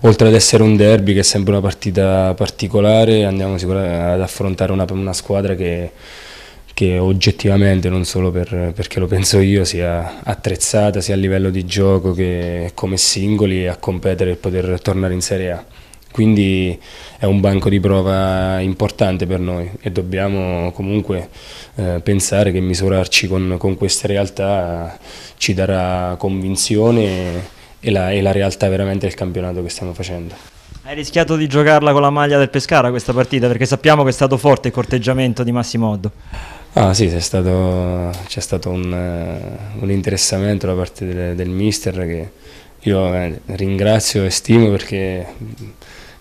oltre ad essere un derby che è sempre una partita particolare, andiamo ad affrontare una, una squadra che, che, oggettivamente, non solo per, perché lo penso io, sia attrezzata sia a livello di gioco che come singoli a competere e poter tornare in Serie A. Quindi è un banco di prova importante per noi e dobbiamo comunque eh, pensare che misurarci con, con, queste realtà ci darà convinzione e la, e la realtà veramente del campionato che stiamo facendo. Hai rischiato di giocarla con la maglia del Pescara questa partita perché sappiamo che è stato forte il corteggiamento di Massimo Oddo. Ah sì, c'è stato, stato un, uh, un, interessamento da parte del, del mister che io eh, ringrazio e stimo perché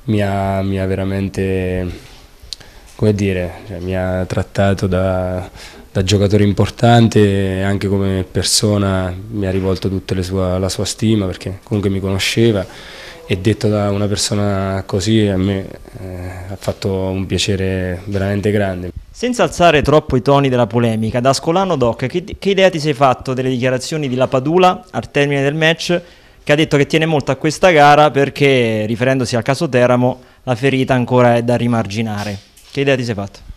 mi ha, mi ha veramente, come dire, cioè, mi ha trattato da, da, giocatore importante anche come persona mi ha rivolto tutta la sua stima perché comunque mi conosceva e detto da una persona così a me eh, ha fatto un piacere veramente grande. Senza alzare troppo i toni della polemica, da Scolano Doc, che, che idea ti sei fatto delle dichiarazioni di Lapadula al termine del match che ha detto che tiene molto a questa gara perché, riferendosi al caso Teramo, la ferita ancora è da rimarginare. Che idea ti sei fatto?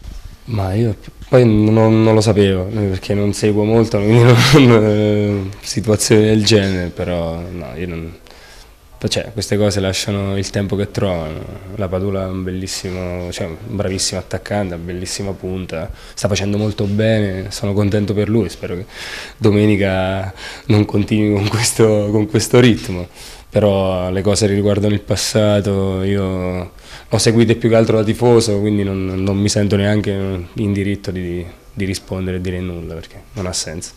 Ma io poi non, non lo sapevo perché non seguo molto quindi non, eh, situazioni del genere, però no, io non, cioè, queste cose lasciano il tempo che trovano. La Padula è un bellissimo, cioè, un bravissimo attaccante, una bellissima punta, sta facendo molto bene, sono contento per lui, spero che domenica non continui con questo, con questo ritmo. Però le cose riguardano il passato, io ho seguito più che altro da tifoso, quindi non, non mi sento neanche in diritto di, di rispondere e dire nulla perché non ha senso.